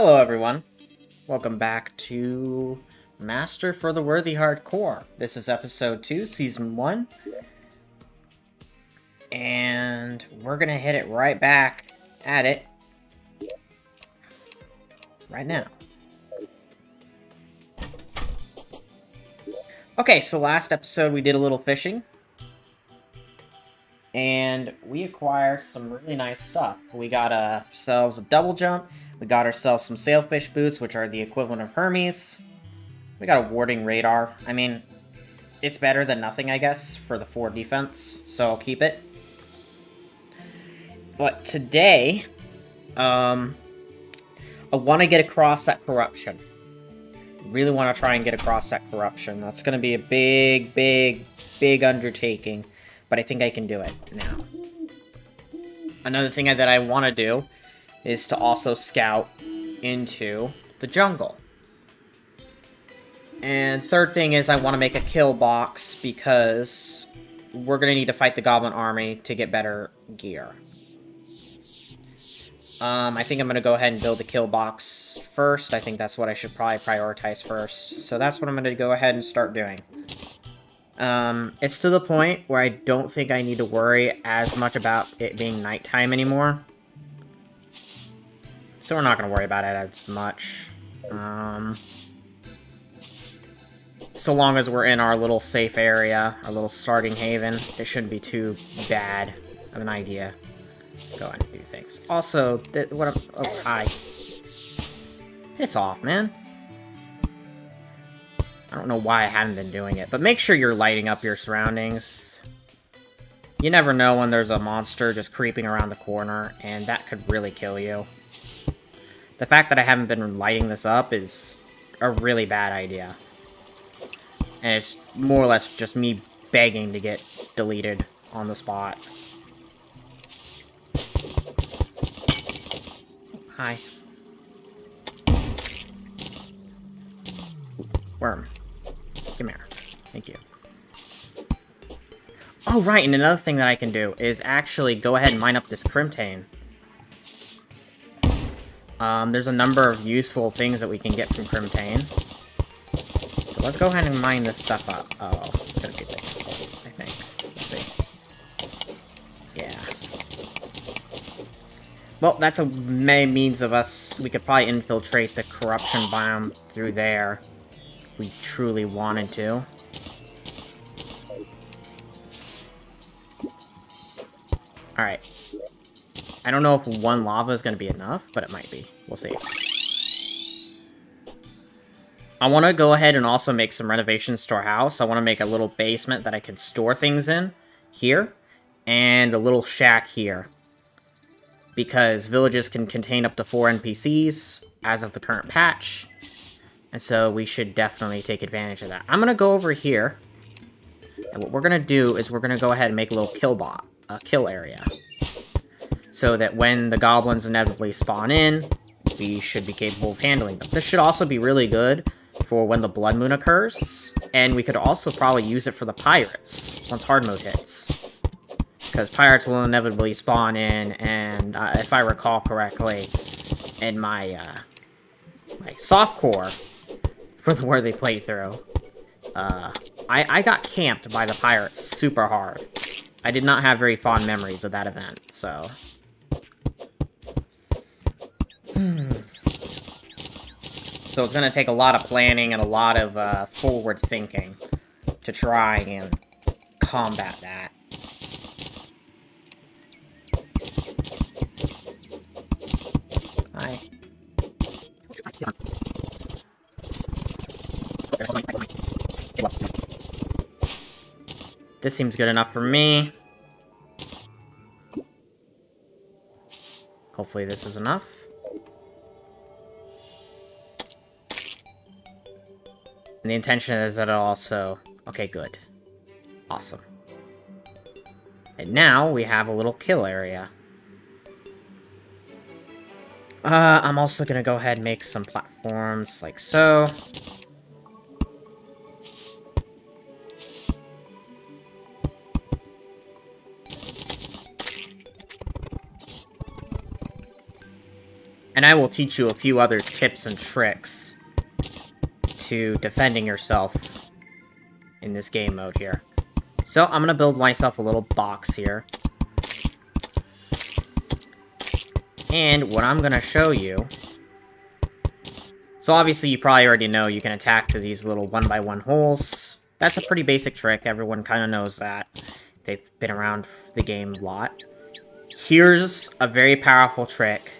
Hello, everyone. Welcome back to Master for the Worthy Hardcore. This is episode 2, season 1. And we're gonna hit it right back at it right now. Okay, so last episode we did a little fishing. And we acquired some really nice stuff. We got ourselves a double jump. We got ourselves some sailfish boots, which are the equivalent of Hermes. We got a warding radar. I mean, it's better than nothing, I guess, for the 4 defense, so I'll keep it. But today, um, I want to get across that corruption. Really want to try and get across that corruption. That's going to be a big, big, big undertaking, but I think I can do it now. Another thing that I want to do is to also scout into the jungle. And third thing is I want to make a kill box because we're going to need to fight the goblin army to get better gear. Um, I think I'm going to go ahead and build the kill box first. I think that's what I should probably prioritize first. So that's what I'm going to go ahead and start doing. Um, it's to the point where I don't think I need to worry as much about it being nighttime anymore. So we're not going to worry about it as much. Um, so long as we're in our little safe area, our little starting haven, it shouldn't be too bad of an idea. Go ahead and do things. Also, what I'm- oh, hi. Piss off, man. I don't know why I hadn't been doing it, but make sure you're lighting up your surroundings. You never know when there's a monster just creeping around the corner, and that could really kill you. The fact that I haven't been lighting this up is a really bad idea. And it's more or less just me begging to get deleted on the spot. Hi. Worm. Come here. Thank you. Oh, right, and another thing that I can do is actually go ahead and mine up this Crimtane. Um, there's a number of useful things that we can get from Crimtane. So let's go ahead and mine this stuff up. Oh, it's gonna be difficult, I think. Let's see. Yeah. Well, that's a main means of us... We could probably infiltrate the corruption biome through there. If we truly wanted to. Alright. I don't know if one lava is going to be enough, but it might be. We'll see. I want to go ahead and also make some renovations to our house. I want to make a little basement that I can store things in here, and a little shack here. Because villages can contain up to four NPCs as of the current patch, and so we should definitely take advantage of that. I'm going to go over here, and what we're going to do is we're going to go ahead and make a little kill bot, a kill area so that when the goblins inevitably spawn in, we should be capable of handling them. This should also be really good for when the Blood Moon occurs, and we could also probably use it for the pirates, once hard mode hits. Because pirates will inevitably spawn in, and uh, if I recall correctly, in my, uh, my softcore, for the worthy playthrough, uh, I, I got camped by the pirates super hard. I did not have very fond memories of that event, so... So it's going to take a lot of planning and a lot of uh, forward thinking to try and combat that. Hi. This seems good enough for me. Hopefully this is enough. And the intention is that it also... Okay, good. Awesome. And now we have a little kill area. Uh, I'm also gonna go ahead and make some platforms like so. And I will teach you a few other tips and tricks to defending yourself in this game mode here. So I'm gonna build myself a little box here. And what I'm gonna show you... So obviously you probably already know you can attack through these little one-by-one -one holes. That's a pretty basic trick, everyone kind of knows that. They've been around the game a lot. Here's a very powerful trick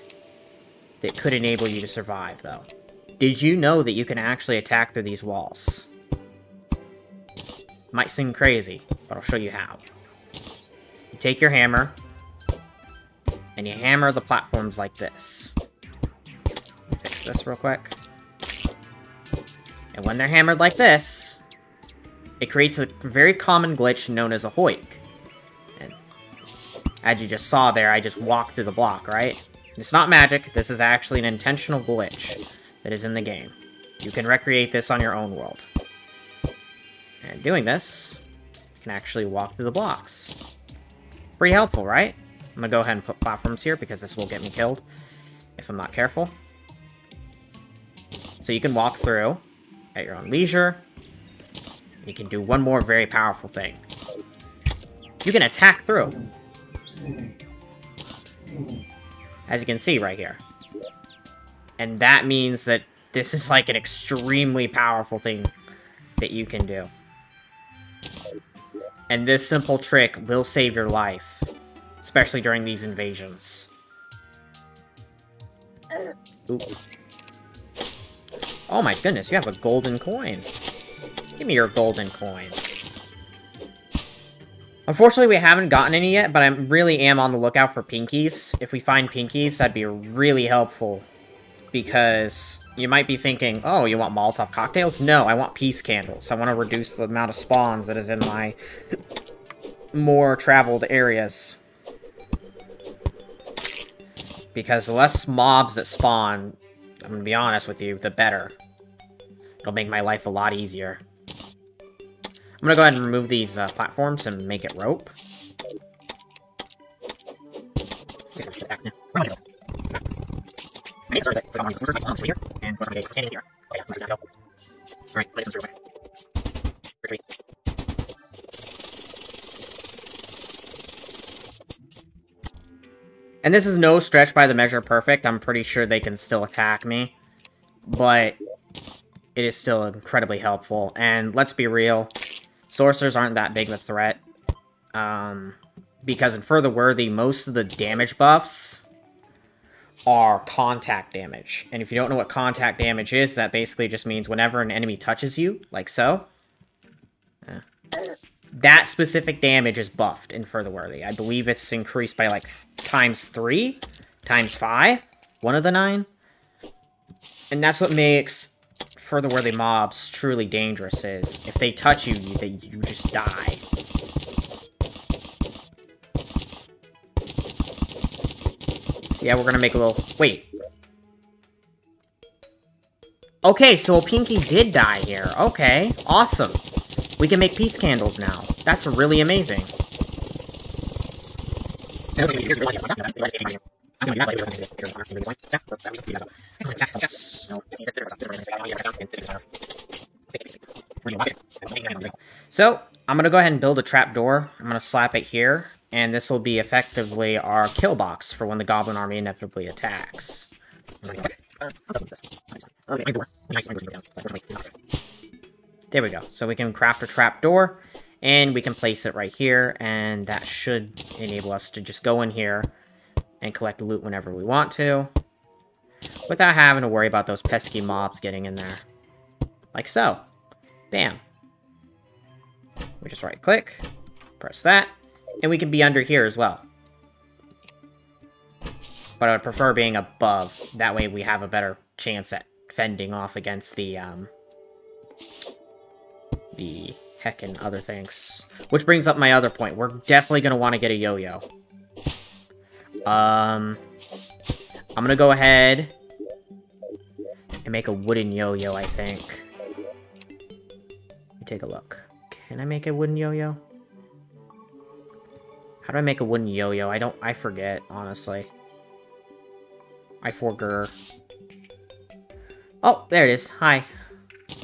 that could enable you to survive, though. Did you know that you can actually attack through these walls? Might seem crazy, but I'll show you how. You take your hammer, and you hammer the platforms like this. Fix this real quick. And when they're hammered like this, it creates a very common glitch known as a hoik. And as you just saw there, I just walked through the block, right? It's not magic, this is actually an intentional glitch that is in the game. You can recreate this on your own world. And doing this, you can actually walk through the blocks. Pretty helpful, right? I'm gonna go ahead and put platforms here because this will get me killed if I'm not careful. So you can walk through at your own leisure. You can do one more very powerful thing. You can attack through. As you can see right here. And that means that this is like an extremely powerful thing that you can do. And this simple trick will save your life. Especially during these invasions. Oop. Oh my goodness, you have a golden coin. Give me your golden coin. Unfortunately, we haven't gotten any yet, but I really am on the lookout for pinkies. If we find pinkies, that'd be really helpful. Because you might be thinking, oh, you want Molotov cocktails? No, I want peace candles. I want to reduce the amount of spawns that is in my more traveled areas. Because the less mobs that spawn, I'm going to be honest with you, the better. It'll make my life a lot easier. I'm gonna go ahead and remove these uh, platforms and make it rope. And this is no stretch by the measure perfect. I'm pretty sure they can still attack me. But it is still incredibly helpful. And let's be real, Sorcerers aren't that big of a threat. Um, because in For the Worthy, most of the damage buffs are contact damage. And if you don't know what contact damage is, that basically just means whenever an enemy touches you, like so, eh, that specific damage is buffed in For the Worthy. I believe it's increased by like times three, times five, one of the nine. And that's what makes further where the mobs truly dangerous is. If they touch you, you, they, you just die. Yeah, we're gonna make a little... Wait. Okay, so Pinky did die here. Okay, awesome. We can make peace candles now. That's really amazing. So, I'm to go ahead and build a trap door. I'm to slap it here, and this will be effectively our kill box for when the Goblin Army inevitably attacks. There we go. So we can craft a trap door, and we can place it right here, and that should enable us to just go in here and collect loot whenever we want to, without having to worry about those pesky mobs getting in there. Like so. Bam. We just right-click, press that, and we can be under here as well. But I would prefer being above. That way we have a better chance at fending off against the, um... The heck and other things. Which brings up my other point. We're definitely going to want to get a yo-yo. Um, I'm gonna go ahead and make a wooden yo-yo, I think. Let me take a look. Can I make a wooden yo-yo? How do I make a wooden yo-yo? I don't- I forget, honestly. I forger. Oh, there it is. Hi.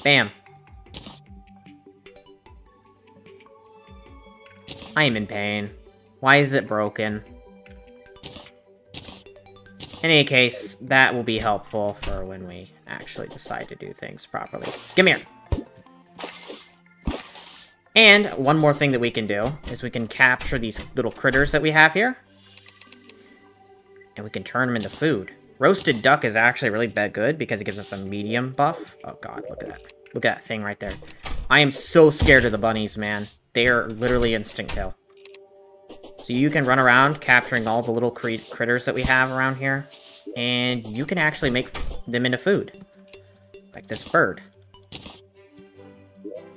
Bam. I am in pain. Why is it broken? In any case, that will be helpful for when we actually decide to do things properly. Give me here! And one more thing that we can do is we can capture these little critters that we have here. And we can turn them into food. Roasted duck is actually really good because it gives us a medium buff. Oh god, look at that. Look at that thing right there. I am so scared of the bunnies, man. They are literally instant kill. So you can run around capturing all the little crit critters that we have around here. And you can actually make them into food. Like this bird.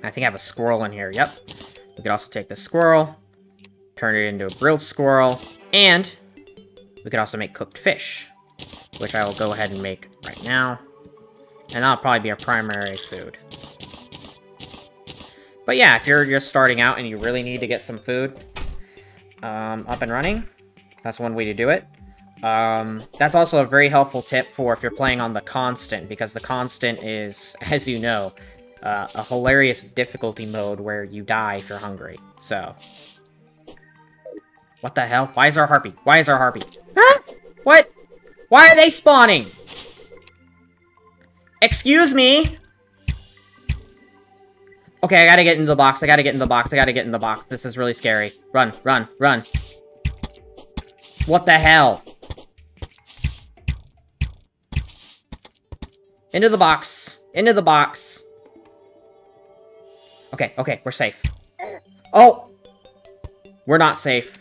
I think I have a squirrel in here. Yep. We could also take the squirrel, turn it into a grilled squirrel, and we could also make cooked fish, which I will go ahead and make right now. And that'll probably be our primary food. But yeah, if you're just starting out and you really need to get some food um, up and running, that's one way to do it. Um, that's also a very helpful tip for if you're playing on the constant, because the constant is, as you know, uh, a hilarious difficulty mode where you die if you're hungry. So, what the hell? Why is our harpy? Why is our harpy? Huh? What? Why are they spawning? Excuse me? Okay, I gotta get into the box. I gotta get in the box. I gotta get in the box. This is really scary. Run, run, run. What the hell? Into the box. Into the box. Okay, okay, we're safe. Oh! We're not safe.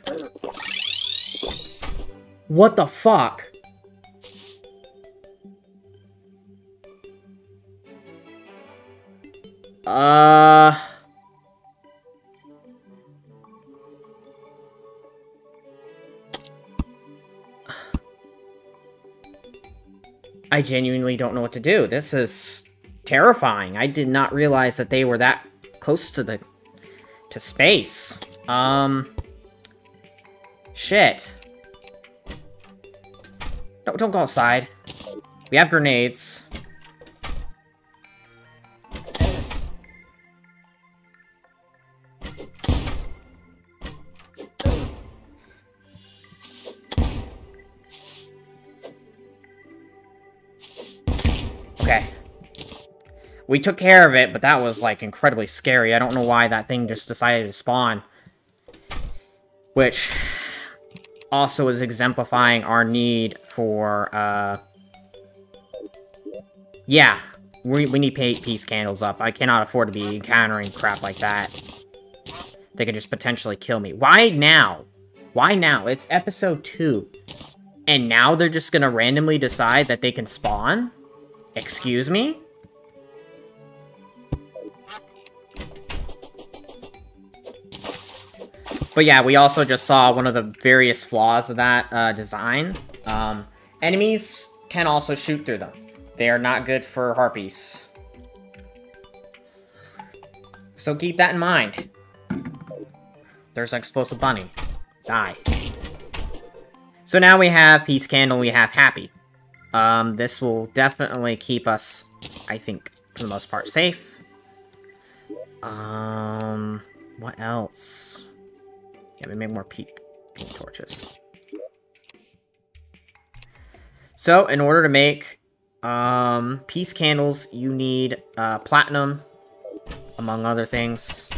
What the fuck? Uh... I genuinely don't know what to do. This is terrifying. I did not realize that they were that close to the... to space. Um... Shit. No, don't go outside. We have grenades. Okay. We took care of it, but that was, like, incredibly scary. I don't know why that thing just decided to spawn. Which also is exemplifying our need for, uh... Yeah, we, we need peace candles up. I cannot afford to be encountering crap like that. They could just potentially kill me. Why now? Why now? It's episode 2. And now they're just gonna randomly decide that they can spawn? Excuse me? But yeah, we also just saw one of the various flaws of that uh, design. Um, enemies can also shoot through them. They are not good for harpies. So keep that in mind. There's an explosive bunny. Die. So now we have Peace Candle, we have Happy. Um, this will definitely keep us, I think, for the most part, safe. Um, what else? Yeah, we make more pink torches. So, in order to make um, peace candles, you need uh, platinum, among other things.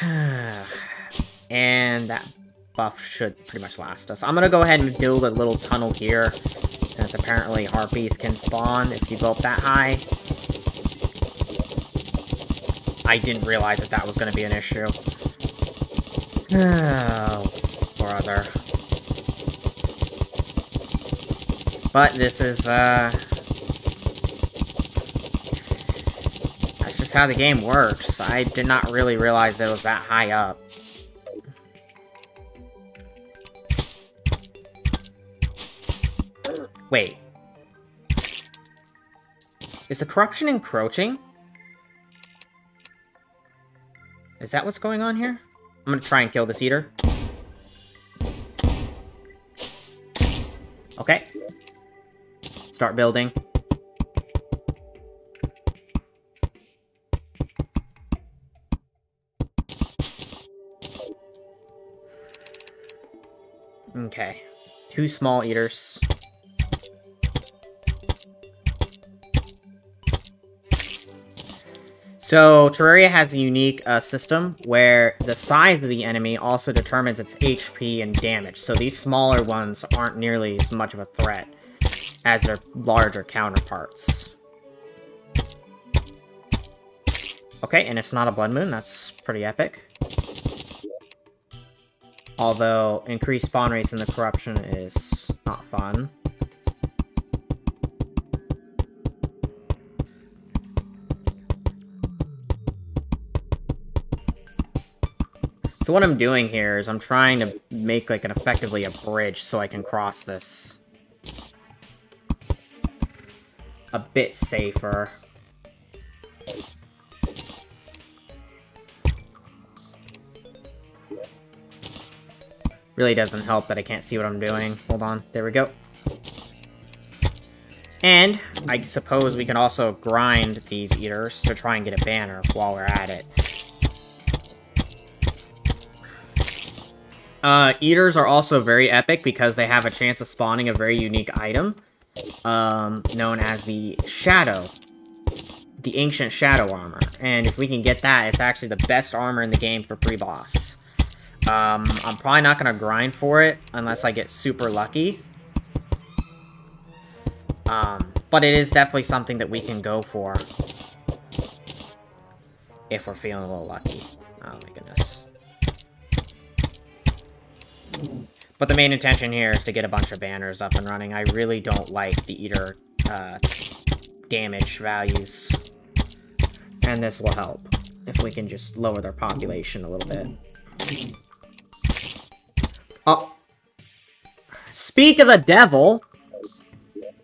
and that buff should pretty much last us. I'm gonna go ahead and build a little tunnel here, since apparently harpies can spawn if you go up that high. I didn't realize that that was gonna be an issue. Oh, brother. But this is, uh... That's just how the game works. I did not really realize it was that high up. Wait. Is the corruption encroaching? Is that what's going on here? I'm gonna try and kill this eater. Okay. start building. Okay. Two small eaters. So, Terraria has a unique uh, system where the size of the enemy also determines its HP and damage. So these smaller ones aren't nearly as much of a threat as their larger counterparts. Okay, and it's not a Blood Moon. That's pretty epic. Although, increased spawn rates in the Corruption is not fun. So what I'm doing here is I'm trying to make like an effectively a bridge so I can cross this a bit safer. Really doesn't help that I can't see what I'm doing. Hold on. There we go. And I suppose we can also grind these eaters to try and get a banner while we're at it. Uh, eaters are also very epic because they have a chance of spawning a very unique item, um, known as the Shadow. The Ancient Shadow Armor. And if we can get that, it's actually the best armor in the game for pre-boss. Um, I'm probably not going to grind for it unless I get super lucky. Um, but it is definitely something that we can go for. If we're feeling a little lucky. Oh my goodness. But the main intention here is to get a bunch of banners up and running. I really don't like the Eater uh, damage values. And this will help if we can just lower their population a little bit. Oh. Speak of the devil!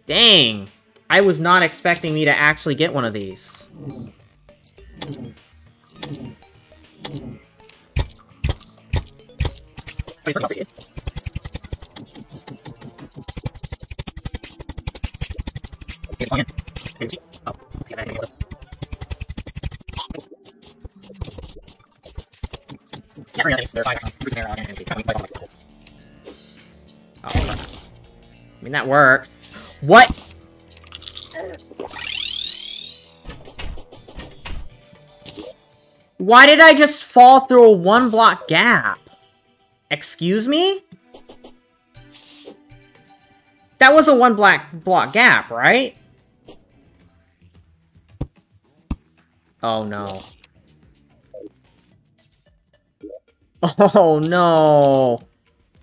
Dang. I was not expecting me to actually get one of these. I mean, that worked. What? Why did I just fall through a one block gap? Excuse me? That was a one black block gap, right? Oh no. Oh no.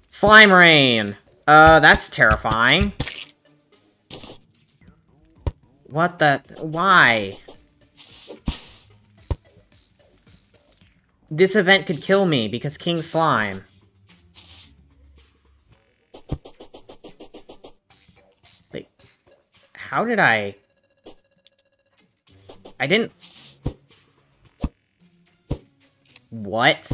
Slime rain. Uh, that's terrifying. What the... Why? This event could kill me because King Slime. How did I... I didn't... What?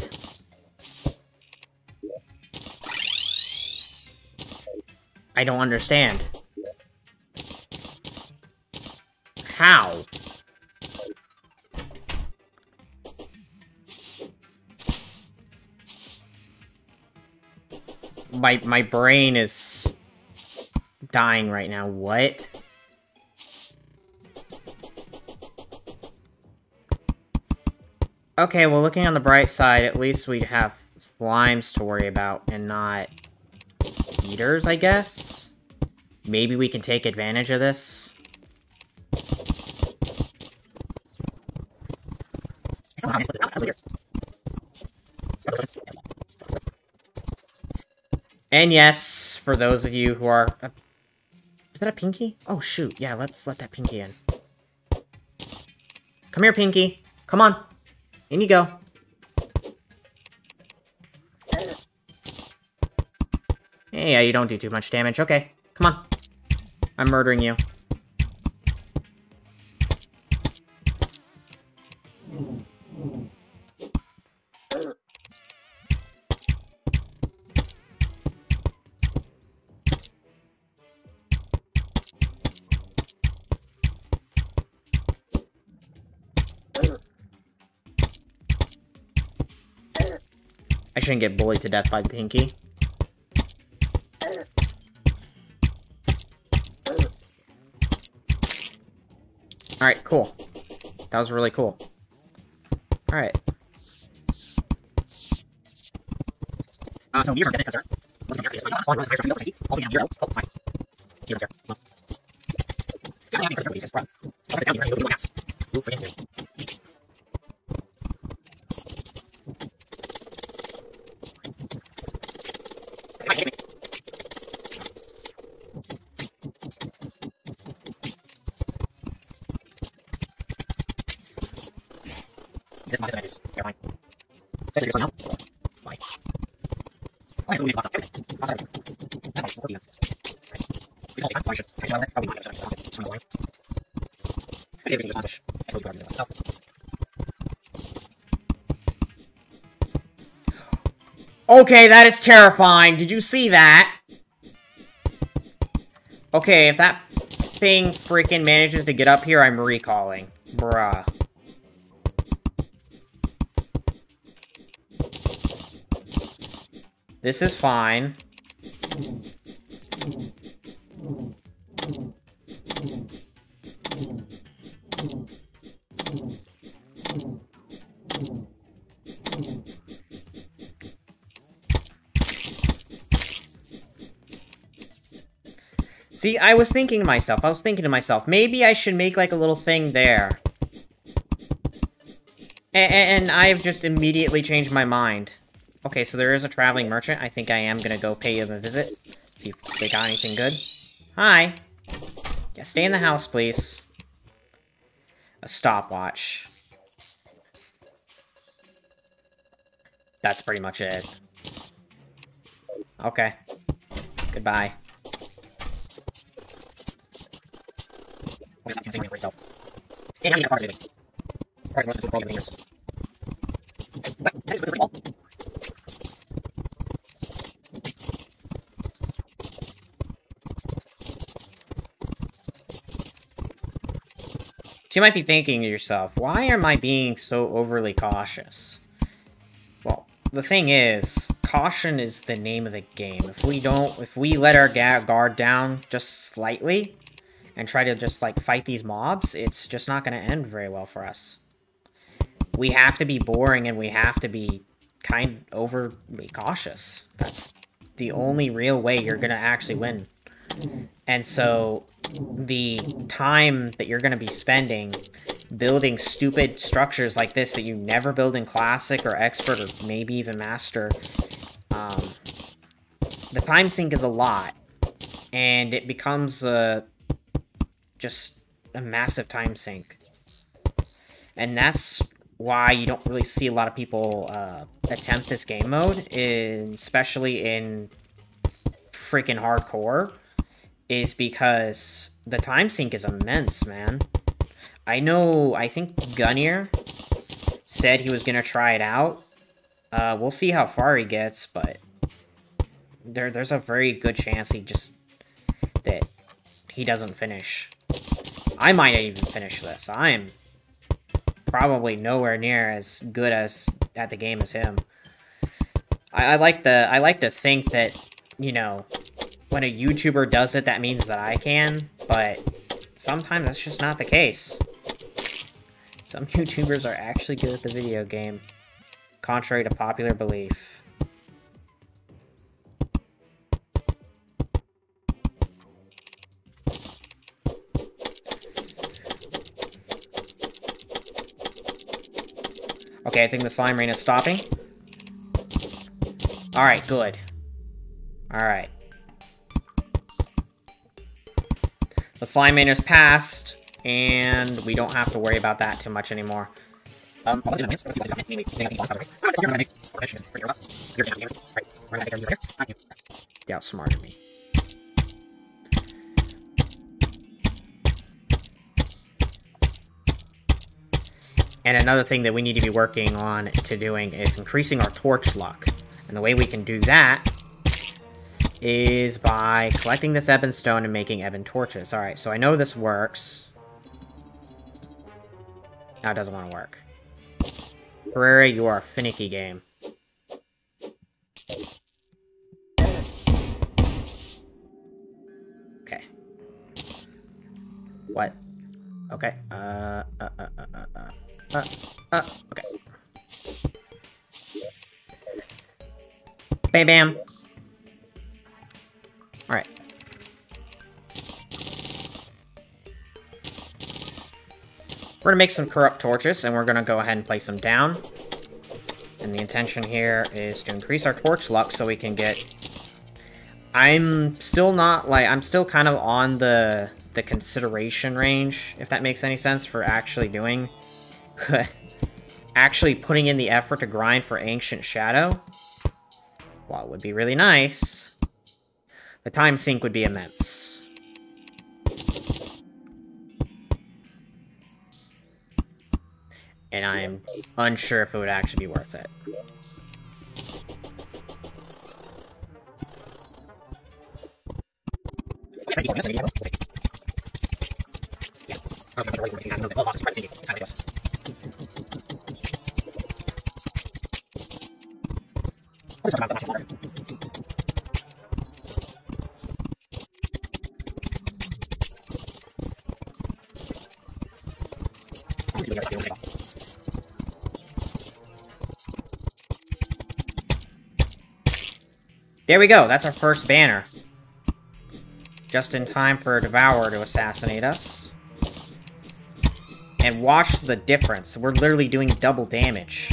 I don't understand. How? My, my brain is dying right now. What? Okay, well, looking on the bright side, at least we have slimes to worry about and not eaters, I guess? Maybe we can take advantage of this? And yes, for those of you who are... Uh, is that a pinky? Oh, shoot. Yeah, let's let that pinky in. Come here, pinky. Come on. In you go. Yeah, you don't do too much damage. Okay, come on. I'm murdering you. I shouldn't get bullied to death by Pinky. Alright, cool. That was really cool. Alright. Uh, so here's our. Also, zero. Oh, fine. Zero, zero. Well. Gotta have these critical pieces, bro. Also, down here, you go to the gas. Ooh, freaking dude. Come on, hit me. This mod is You're fine. Especially this one now. Bye. Okay, so we need to box up. Okay. Box up. That's fine. We'll work Please don't take time. Sorry, should. I should have it. Probably not. Sorry. Sorry. Sorry. Sorry. Okay, we can just push. That's what we got to do. Okay, that is terrifying. Did you see that? Okay, if that thing freaking manages to get up here, I'm recalling. Bruh. This is fine. See, I was thinking to myself, I was thinking to myself, maybe I should make like a little thing there. And, I've just immediately changed my mind. Okay, so there is a traveling merchant. I think I am gonna go pay him a visit. See if they got anything good. Hi. Yeah, stay in the house, please. A stopwatch. That's pretty much it. Okay. Goodbye. For most of the wall. So you might be thinking to yourself, why am I being so overly cautious? Well, the thing is, caution is the name of the game. If we don't, if we let our guard down just slightly, and try to just, like, fight these mobs, it's just not going to end very well for us. We have to be boring, and we have to be kind overly cautious. That's the only real way you're going to actually win. And so, the time that you're going to be spending building stupid structures like this that you never build in Classic or Expert or maybe even Master, um, the time sink is a lot. And it becomes a, just a massive time sink. And that's why you don't really see a lot of people uh, attempt this game mode, in, especially in freaking hardcore is because the time sink is immense, man. I know, I think Gunnier said he was going to try it out. Uh, we'll see how far he gets, but there, there's a very good chance he just, that he doesn't finish. I might even finish this. I am probably nowhere near as good as at the game as him. I, I like the, I like to think that, you know, when a YouTuber does it, that means that I can, but sometimes that's just not the case. Some YouTubers are actually good at the video game, contrary to popular belief. Okay, I think the slime rain is stopping. Alright, good. Alright. The slime rain is passed, and we don't have to worry about that too much anymore. Um, yeah, smart me. And another thing that we need to be working on to doing is increasing our torch luck. And the way we can do that is by collecting this ebon stone and making ebon torches. Alright, so I know this works. Now it doesn't want to work. Terraria, you are a finicky game. Okay. What? Okay. Uh, uh, uh, uh, uh, uh, uh, uh, okay. Bam bam. Alright. We're gonna make some corrupt torches, and we're gonna go ahead and place them down. And the intention here is to increase our torch luck so we can get... I'm still not, like, I'm still kind of on the, the consideration range, if that makes any sense, for actually doing... actually putting in the effort to grind for Ancient Shadow. Well, it would be really nice. The time sink would be immense. And I'm unsure if it would actually be worth it. There we go, that's our first banner. Just in time for a Devourer to assassinate us. And watch the difference. We're literally doing double damage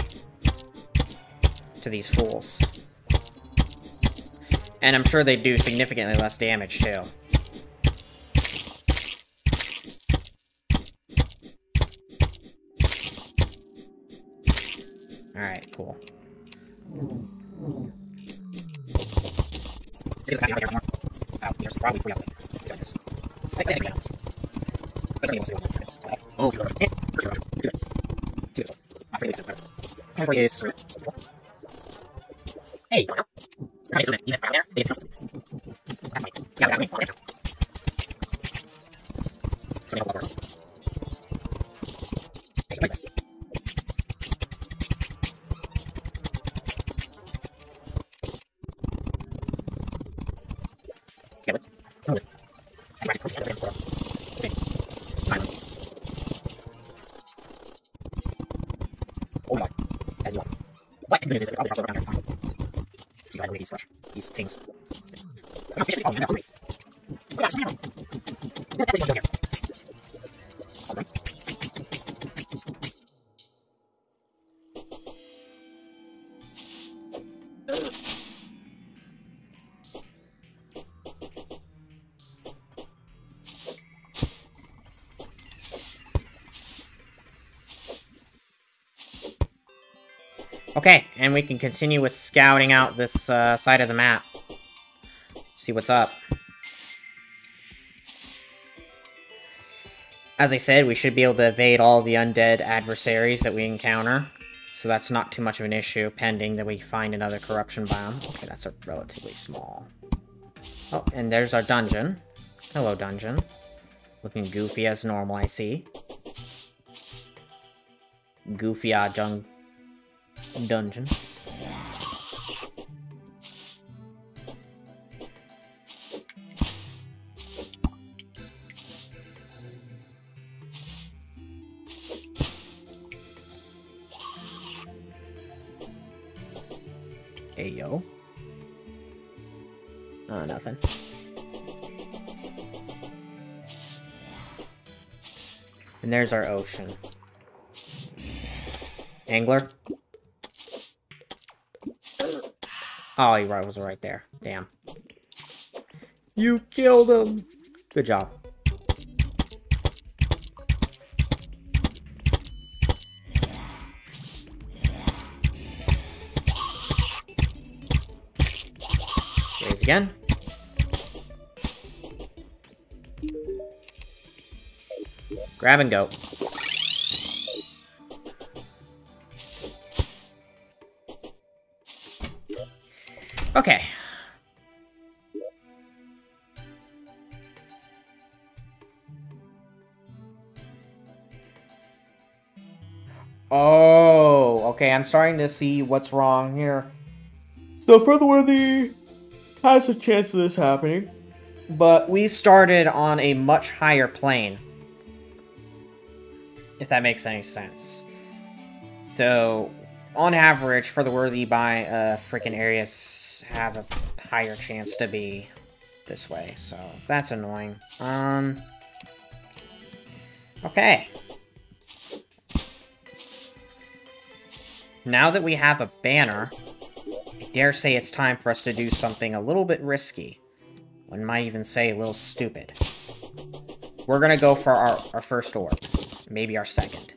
to these fools. And I'm sure they do significantly less damage, too. Alright, cool. Oh, Hey, Okay, and we can continue with scouting out this uh, side of the map. See what's up. As I said, we should be able to evade all the undead adversaries that we encounter. So that's not too much of an issue, pending that we find another corruption biome. Okay, that's a relatively small. Oh, and there's our dungeon. Hello, dungeon. Looking goofy as normal, I see. Goofy odd dung dungeon. Hey, yo. Oh, nothing. And there's our ocean. Angler? Oh, he was right there. Damn. You killed him! Good job. Raise again. Grab and go. Okay. Oh, okay, I'm starting to see what's wrong here. So For the Worthy has a chance of this happening. But we started on a much higher plane. if that makes any sense. So, on average, for the worthy buy, uh, freaking areas have a higher chance to be this way, so that's annoying. Um, okay. Now that we have a banner, I dare say it's time for us to do something a little bit risky. One might even say a little stupid. We're gonna go for our, our first orb. Maybe our second.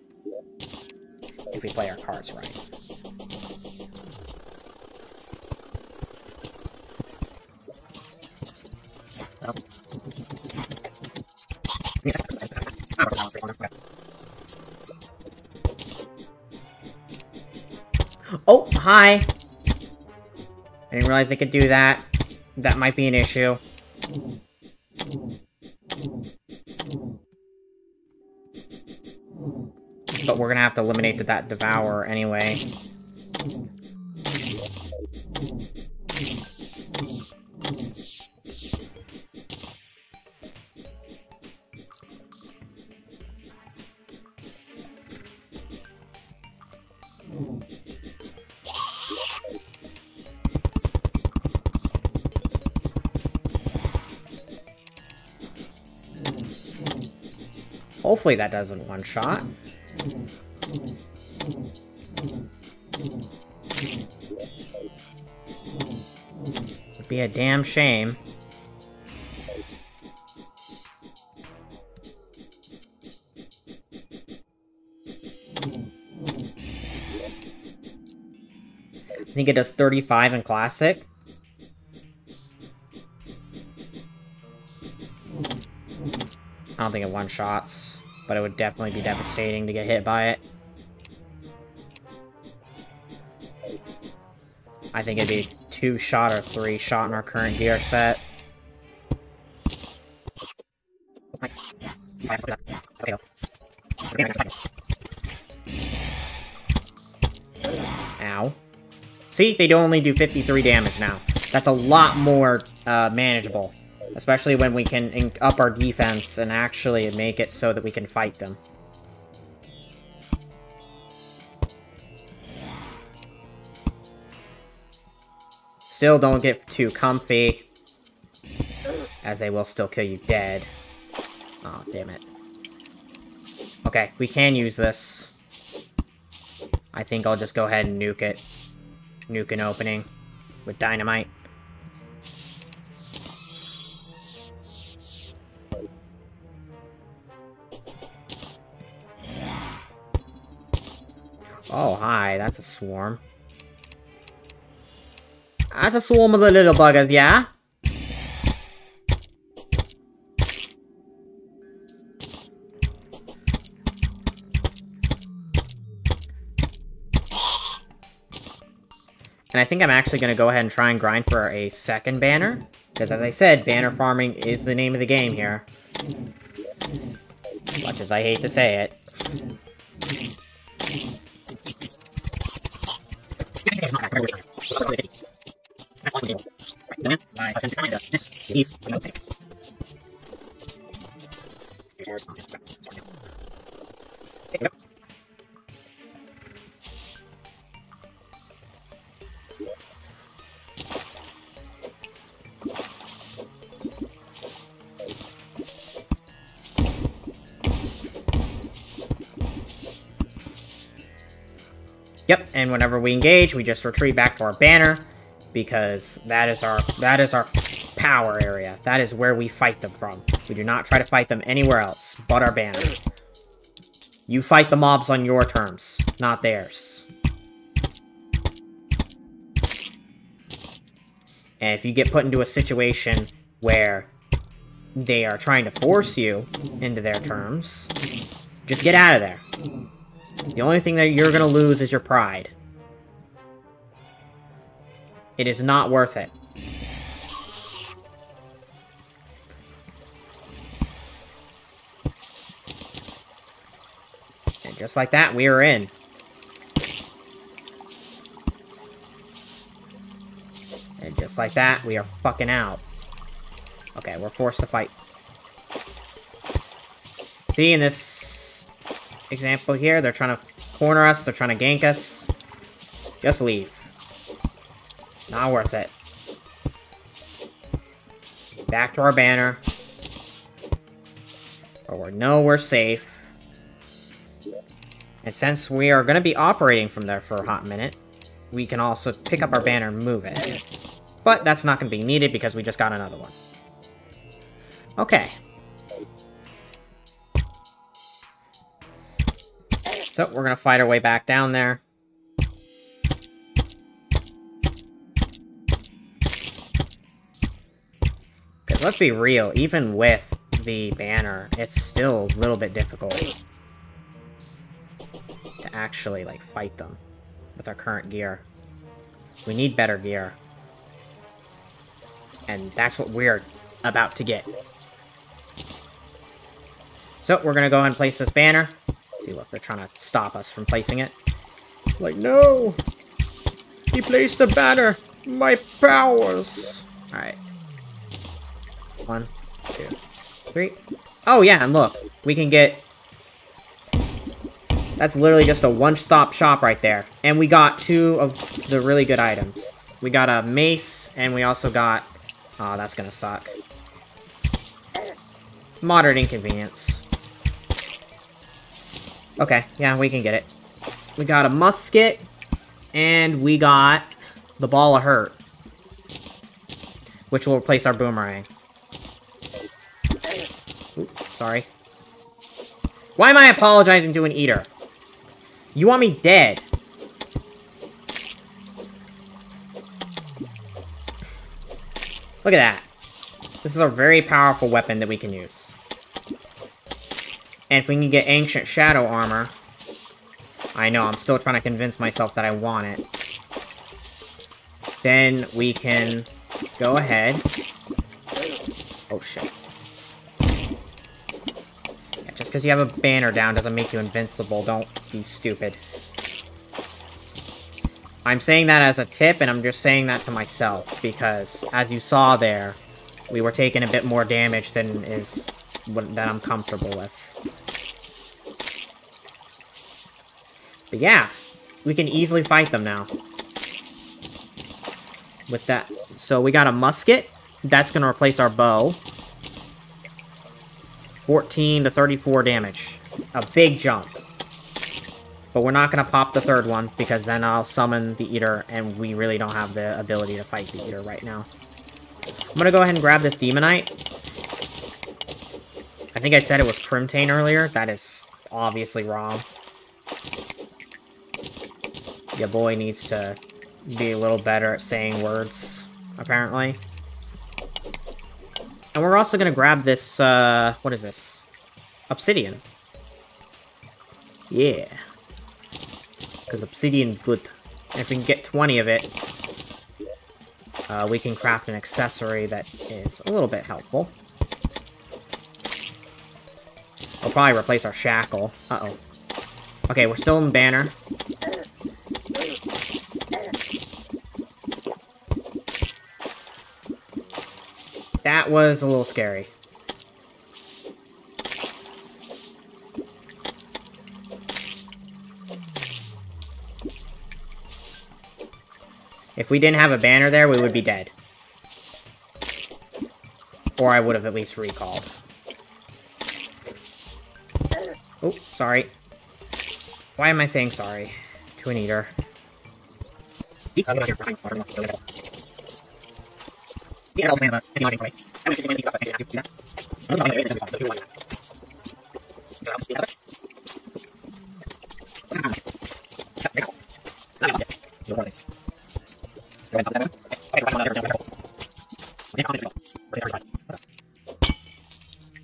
If we play our cards right. Oh, hi! I didn't realize they could do that. That might be an issue. But we're gonna have to eliminate that Devourer anyway. Hopefully that doesn't one-shot. Would be a damn shame. I think it does 35 in Classic. I don't think it one-shots, but it would definitely be devastating to get hit by it. I think it'd be two shot or three shot in our current gear set. Ow. See, they only do 53 damage now. That's a lot more uh, manageable. Especially when we can up our defense and actually make it so that we can fight them. Still don't get too comfy. As they will still kill you dead. Oh, damn it. Okay, we can use this. I think I'll just go ahead and nuke it. Nuke an opening with dynamite. Oh, hi, that's a swarm. That's a swarm of the little buggers, yeah? And I think I'm actually going to go ahead and try and grind for a second banner. Because as I said, banner farming is the name of the game here. As Much as I hate to say it. percentage is not that probability. It's probability. That's also table. Right, then my percentage find this is the node pair. Here's Yep, and whenever we engage, we just retreat back to our banner, because that is our that is our power area. That is where we fight them from. We do not try to fight them anywhere else but our banner. You fight the mobs on your terms, not theirs. And if you get put into a situation where they are trying to force you into their terms, just get out of there. The only thing that you're gonna lose is your pride. It is not worth it. And just like that, we are in. And just like that, we are fucking out. Okay, we're forced to fight. See, in this example here. They're trying to corner us. They're trying to gank us. Just leave. Not worth it. Back to our banner. Or we know we're safe. And since we are going to be operating from there for a hot minute, we can also pick up our banner and move it. But that's not going to be needed because we just got another one. Okay. So, we're going to fight our way back down there. Let's be real, even with the banner, it's still a little bit difficult to actually, like, fight them with our current gear. We need better gear. And that's what we're about to get. So, we're gonna go ahead and place this banner. See, look, they're trying to stop us from placing it. Like, no! He placed the banner! My powers! Alright. One, two, three. Oh, yeah, and look. We can get... That's literally just a one-stop shop right there. And we got two of the really good items. We got a mace, and we also got... Oh, that's gonna suck. Moderate inconvenience. Okay, yeah, we can get it. We got a musket, and we got the ball of hurt. Which will replace our boomerang. Oops, sorry. Why am I apologizing to an eater? You want me dead. Look at that. This is a very powerful weapon that we can use. And if we can get Ancient Shadow Armor... I know, I'm still trying to convince myself that I want it. Then we can go ahead. Oh, shit. Yeah, just because you have a banner down doesn't make you invincible. Don't be stupid. I'm saying that as a tip, and I'm just saying that to myself, because, as you saw there, we were taking a bit more damage than is what, that I'm comfortable with. But yeah, we can easily fight them now. With that. So we got a musket. That's going to replace our bow. 14 to 34 damage. A big jump. But we're not going to pop the third one, because then I'll summon the Eater, and we really don't have the ability to fight the Eater right now. I'm going to go ahead and grab this Demonite. I think I said it was Crimtane earlier. That is obviously wrong. Your boy needs to be a little better at saying words, apparently. And we're also gonna grab this, uh, what is this? Obsidian. Yeah. Because obsidian good. If we can get 20 of it, uh, we can craft an accessory that is a little bit helpful. We'll probably replace our shackle. Uh-oh. Okay, we're still in banner. That was a little scary. If we didn't have a banner there, we would be dead. Or I would have at least recalled. Oh, sorry. Why am I saying sorry to an eater?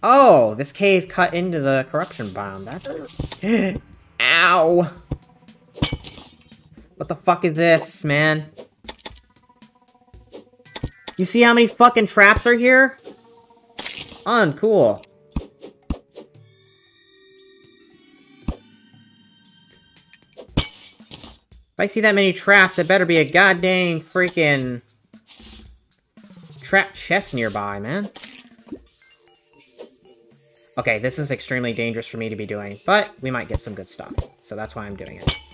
Oh, this cave cut into the corruption biome. That's... Ow! What the fuck is this, man? You see how many fucking traps are here? Uncool. If I see that many traps, it better be a goddamn freaking trap chest nearby, man. Okay, this is extremely dangerous for me to be doing, but we might get some good stuff. So that's why I'm doing it.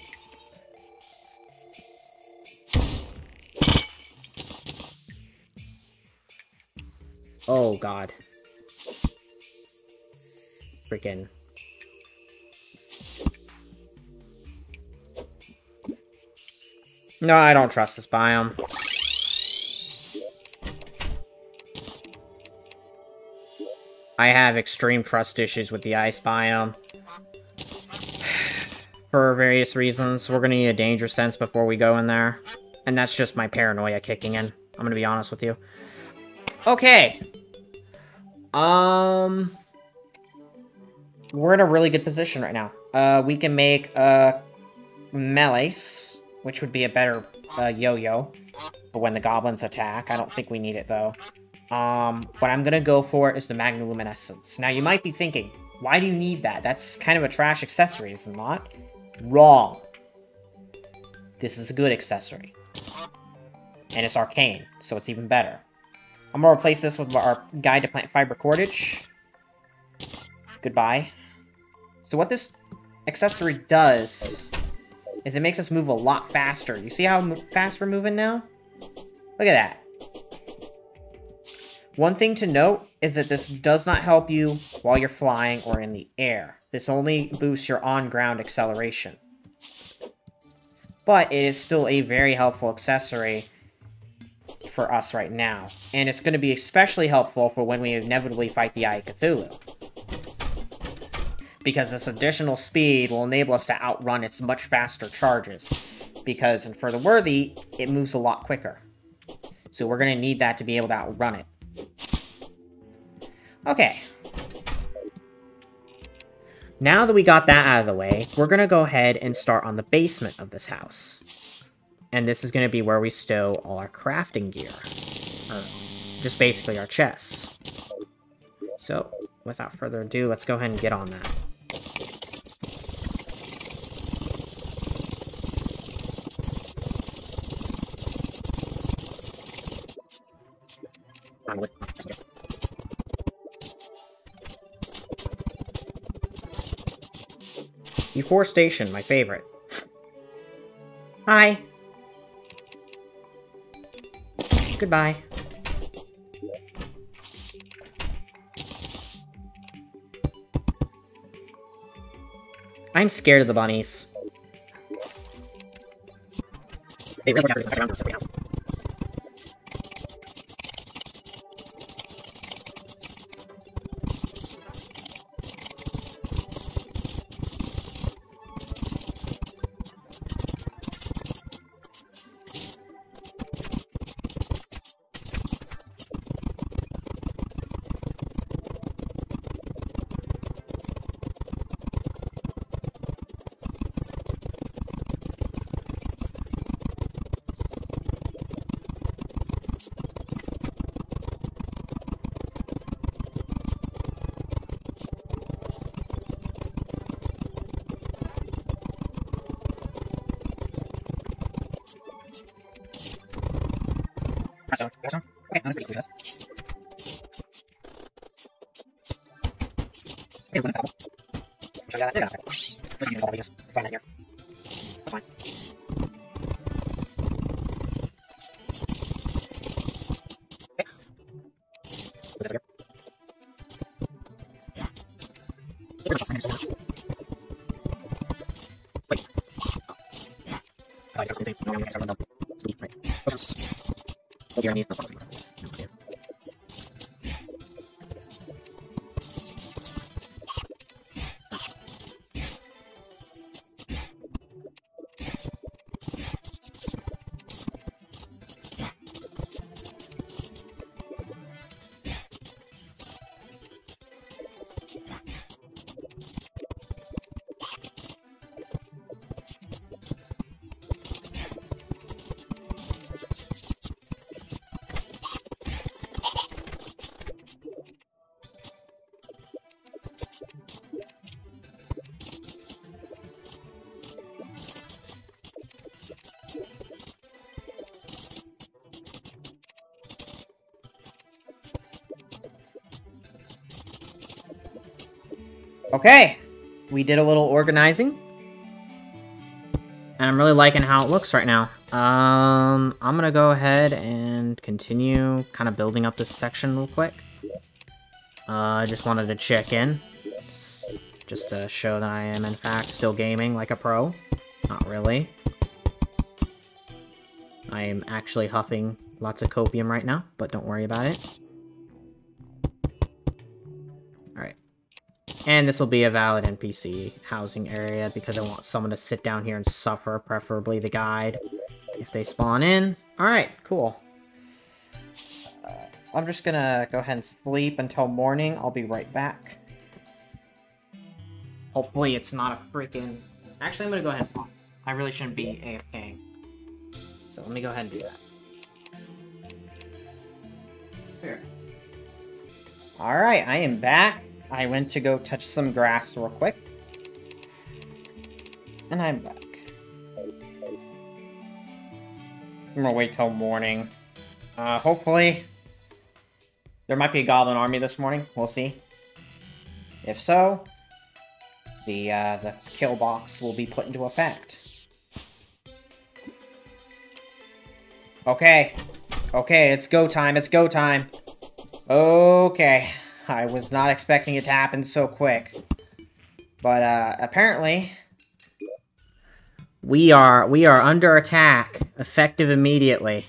Oh, God. Freaking... No, I don't trust this biome. I have extreme trust issues with the ice biome. For various reasons. We're gonna need a danger sense before we go in there. And that's just my paranoia kicking in. I'm gonna be honest with you. Okay. Um... We're in a really good position right now. Uh, we can make, uh... Malaise, which would be a better, uh, yo-yo for when the goblins attack. I don't think we need it, though. Um, what I'm gonna go for is the Magnoluminescence. Now, you might be thinking, why do you need that? That's kind of a trash accessory, is it not? Wrong. This is a good accessory. And it's arcane, so it's even better. I'm gonna replace this with our Guide to Plant Fiber Cordage. Goodbye. So what this accessory does is it makes us move a lot faster. You see how fast we're moving now? Look at that. One thing to note is that this does not help you while you're flying or in the air. This only boosts your on-ground acceleration. But it is still a very helpful accessory for us right now. And it's going to be especially helpful for when we inevitably fight the Eye of Cthulhu. Because this additional speed will enable us to outrun its much faster charges. Because in For the Worthy, it moves a lot quicker. So we're going to need that to be able to outrun it. Okay. Now that we got that out of the way, we're going to go ahead and start on the basement of this house. And this is going to be where we stow all our crafting gear. Or just basically our chests. So, without further ado, let's go ahead and get on that. Deforestation, my favorite. Hi. Goodbye. I'm scared of the bunnies. That's pretty Okay, Show you that. There you go. Let's Find that here. That's fine. Okay. What's here? Yeah. Wait. Oh. Yeah. I just say, no, I'm going to Sweet, right. Okay. Underneath the bottom. Okay. Okay, we did a little organizing. And I'm really liking how it looks right now. Um, I'm gonna go ahead and continue kind of building up this section real quick. Uh, I just wanted to check in. Just to show that I am, in fact, still gaming like a pro. Not really. I am actually huffing lots of copium right now, but don't worry about it. And this will be a valid NPC housing area because I want someone to sit down here and suffer, preferably the guide, if they spawn in. Alright, cool. Uh, I'm just gonna go ahead and sleep until morning. I'll be right back. Hopefully it's not a freaking... Actually, I'm gonna go ahead and pause. I really shouldn't be AFK. So let me go ahead and do that. Here. Alright, I am back. I went to go touch some grass real quick. And I'm back. I'm gonna wait till morning. Uh, hopefully... There might be a goblin army this morning. We'll see. If so, the, uh, the kill box will be put into effect. Okay. Okay, it's go time, it's go time. Okay. I was not expecting it to happen so quick. But, uh, apparently... We are, we are under attack. Effective immediately.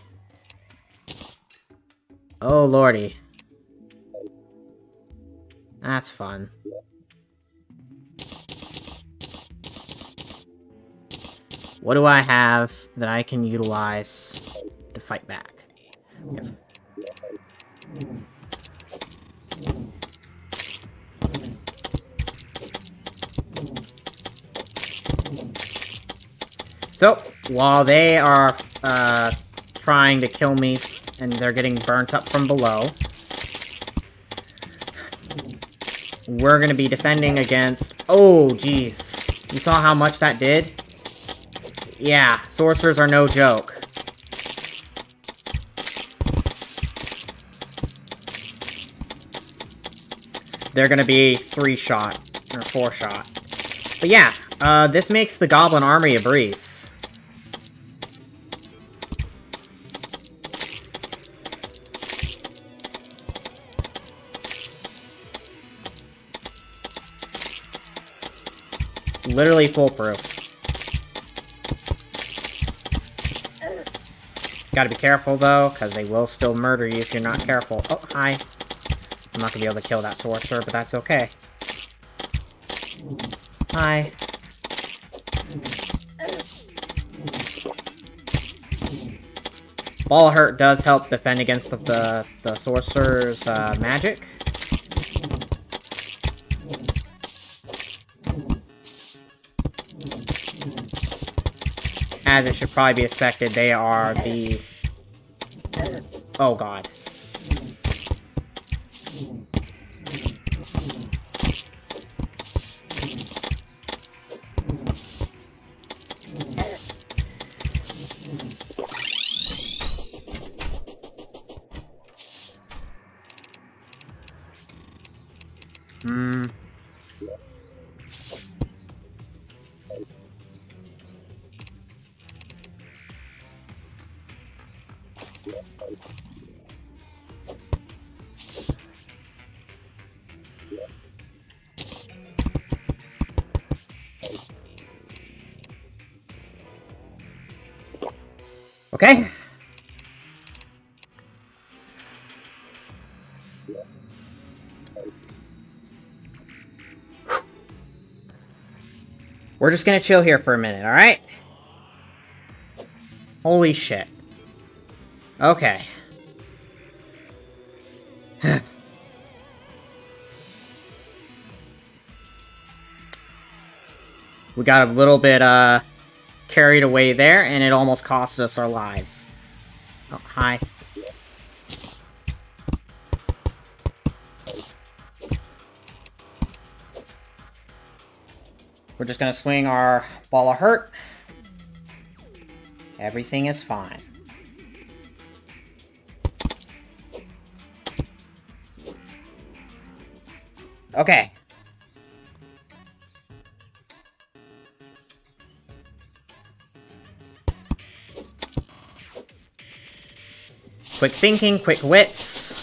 Oh, lordy. That's fun. What do I have that I can utilize to fight back? So, while they are uh, trying to kill me and they're getting burnt up from below, we're going to be defending against... Oh, jeez. You saw how much that did? Yeah, sorcerers are no joke. They're gonna be three-shot, or four-shot. But yeah, uh, this makes the Goblin Army a breeze. Literally foolproof. Gotta be careful, though, because they will still murder you if you're not careful. Oh, hi. I'm not gonna be able to kill that sorcerer, but that's okay. Hi. Ball Hurt does help defend against the, the, the sorcerer's uh, magic. As it should probably be expected, they are the... Oh god. Hmm. Okay. We're just gonna chill here for a minute, alright? Holy shit. Okay. we got a little bit, uh carried away there, and it almost cost us our lives. Oh, hi. We're just gonna swing our ball of hurt. Everything is fine. Okay. Quick thinking, quick wits.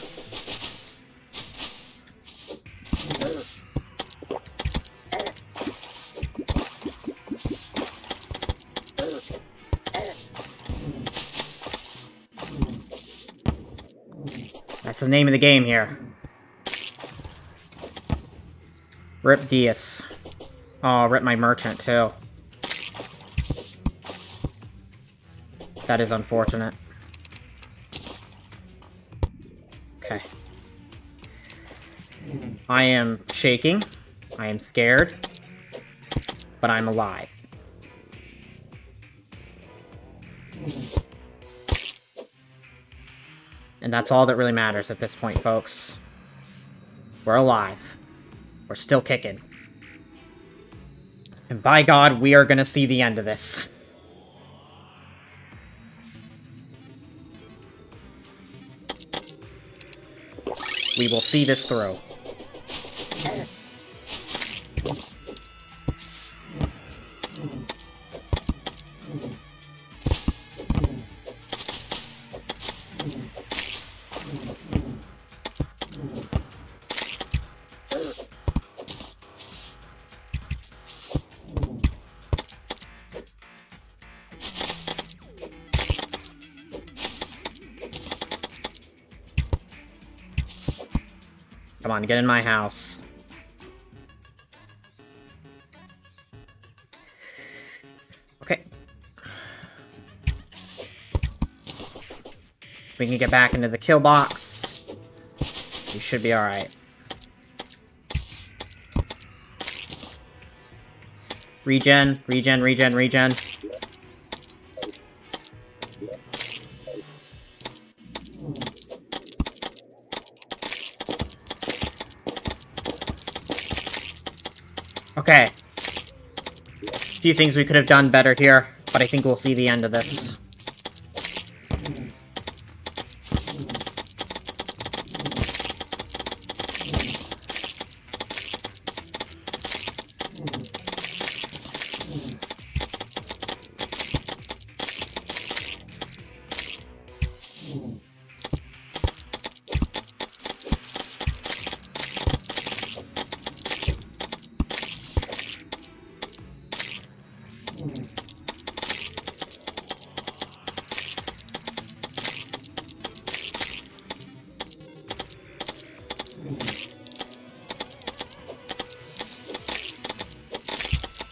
That's the name of the game here. Rip Dias. Oh, rip my merchant, too. That is unfortunate. I am shaking. I am scared. But I'm alive. And that's all that really matters at this point, folks. We're alive. We're still kicking. And by God, we are gonna see the end of this. We will see this through. Get in my house. Okay. We can get back into the kill box. We should be alright. Regen, regen, regen, regen. Few things we could have done better here, but I think we'll see the end of this.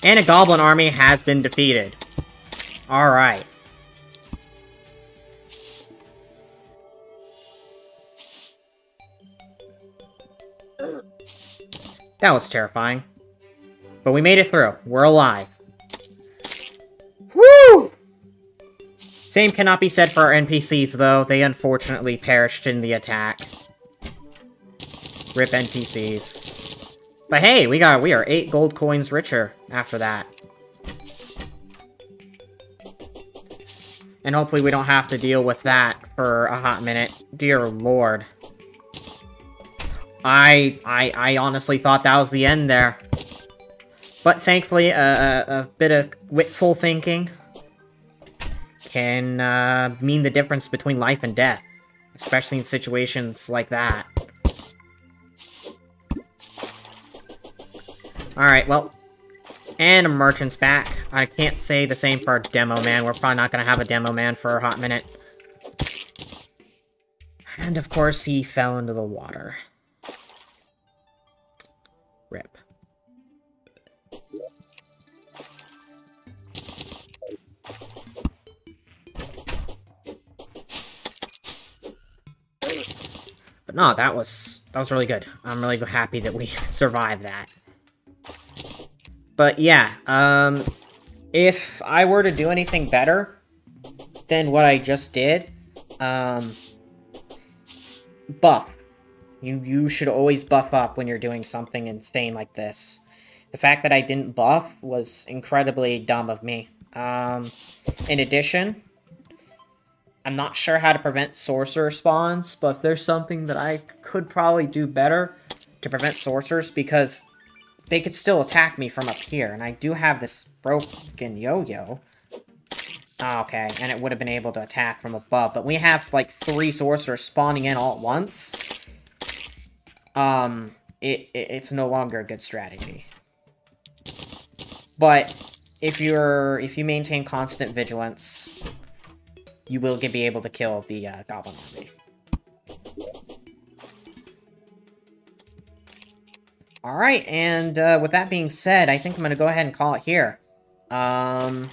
And a goblin army has been defeated. Alright. That was terrifying. But we made it through. We're alive. Woo! Same cannot be said for our NPCs, though. They unfortunately perished in the attack. Rip NPCs. But hey, we got we are eight gold coins richer after that. And hopefully we don't have to deal with that for a hot minute. Dear lord. I, I, I honestly thought that was the end there. But thankfully, uh, a, a bit of witful thinking can uh, mean the difference between life and death. Especially in situations like that. Alright, well, and a merchant's back. I can't say the same for a demo man. We're probably not going to have a demo man for a hot minute. And of course, he fell into the water. Rip. But no, that was that was really good. I'm really happy that we survived that. But yeah, um, if I were to do anything better than what I just did, um, buff. You you should always buff up when you're doing something insane like this. The fact that I didn't buff was incredibly dumb of me. Um, in addition, I'm not sure how to prevent sorcerer spawns, but if there's something that I could probably do better to prevent sorcerers, because they could still attack me from up here, and I do have this broken yo-yo. Oh, okay, and it would have been able to attack from above, but we have, like, three sorcerers spawning in all at once. Um, it, it it's no longer a good strategy. But if you're if you maintain constant vigilance, you will be able to kill the uh, goblin army. Alright, and uh, with that being said, I think I'm going to go ahead and call it here. Um,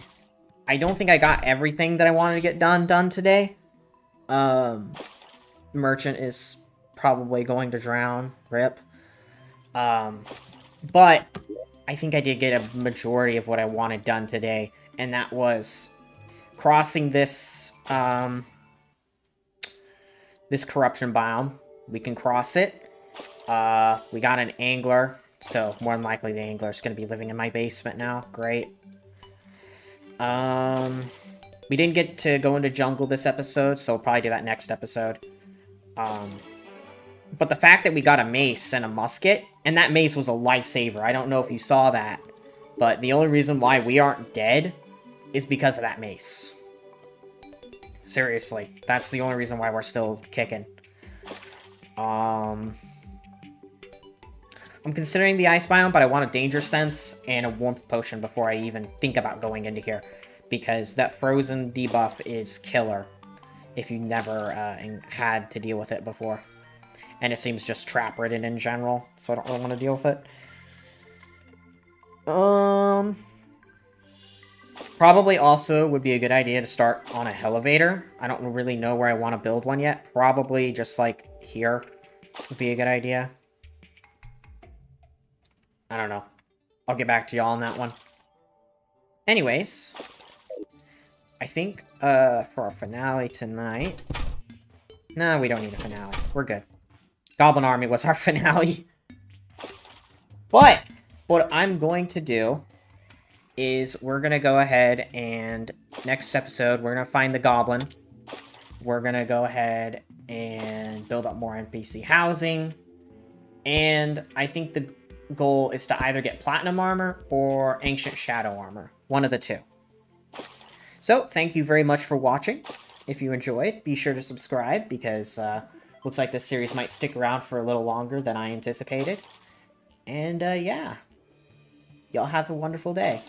I don't think I got everything that I wanted to get done done today. Um, Merchant is probably going to drown. Rip. Um, but I think I did get a majority of what I wanted done today, and that was crossing this, um, this corruption biome. We can cross it. Uh, we got an angler, so more than likely the angler is going to be living in my basement now. Great. Um, we didn't get to go into jungle this episode, so we'll probably do that next episode. Um, but the fact that we got a mace and a musket, and that mace was a lifesaver. I don't know if you saw that, but the only reason why we aren't dead is because of that mace. Seriously, that's the only reason why we're still kicking. Um, I'm considering the ice biome, but I want a danger sense and a warmth potion before I even think about going into here. Because that frozen debuff is killer if you never uh, had to deal with it before. And it seems just trap-ridden in general, so I don't really want to deal with it. Um... Probably also would be a good idea to start on a elevator. I don't really know where I want to build one yet. Probably just like here would be a good idea. I don't know. I'll get back to y'all on that one. Anyways, I think uh, for our finale tonight... No, we don't need a finale. We're good. Goblin Army was our finale. But, what I'm going to do is we're going to go ahead and next episode, we're going to find the Goblin. We're going to go ahead and build up more NPC housing. And I think the goal is to either get Platinum Armor or Ancient Shadow Armor. One of the two. So, thank you very much for watching. If you enjoyed, be sure to subscribe because uh, looks like this series might stick around for a little longer than I anticipated. And uh, yeah, y'all have a wonderful day.